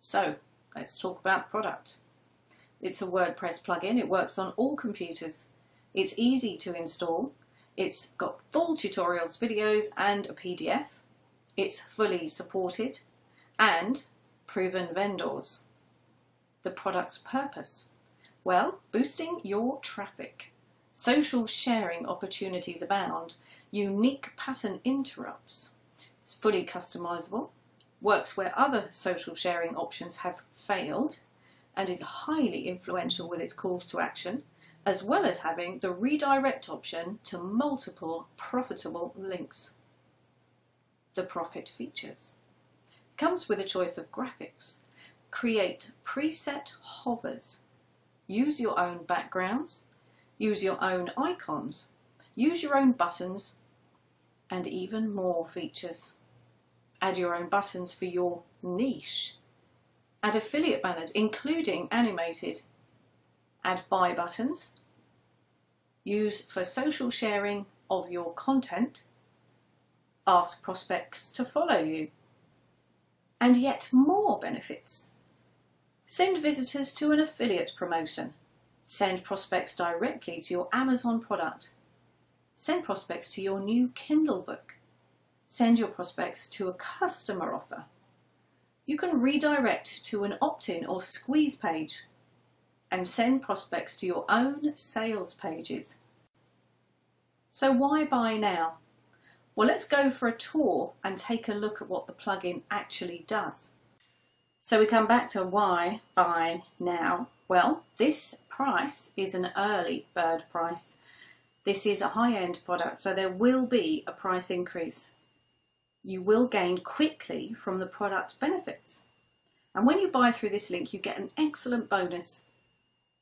So let's talk about the product. It's a WordPress plugin. It works on all computers. It's easy to install. It's got full tutorials, videos and a PDF. It's fully supported and proven vendors. The product's purpose? Well, boosting your traffic. Social sharing opportunities abound. Unique pattern interrupts. It's fully customizable. Works where other social sharing options have failed and is highly influential with its calls to action, as well as having the redirect option to multiple profitable links. The profit features. Comes with a choice of graphics. Create preset hovers. Use your own backgrounds. Use your own icons. Use your own buttons and even more features. Add your own buttons for your niche Add affiliate banners, including animated. Add buy buttons. Use for social sharing of your content. Ask prospects to follow you. And yet more benefits. Send visitors to an affiliate promotion. Send prospects directly to your Amazon product. Send prospects to your new Kindle book. Send your prospects to a customer offer you can redirect to an opt-in or squeeze page and send prospects to your own sales pages. So why buy now? Well, let's go for a tour and take a look at what the plugin actually does. So we come back to why buy now. Well, this price is an early bird price. This is a high-end product, so there will be a price increase you will gain quickly from the product benefits. And when you buy through this link, you get an excellent bonus.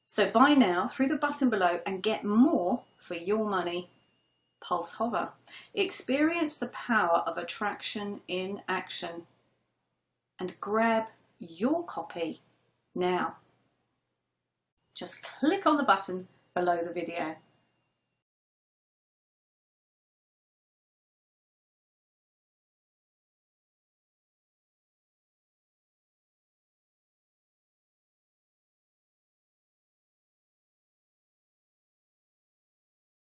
So buy now through the button below and get more for your money. Pulse Hover. Experience the power of attraction in action and grab your copy now. Just click on the button below the video.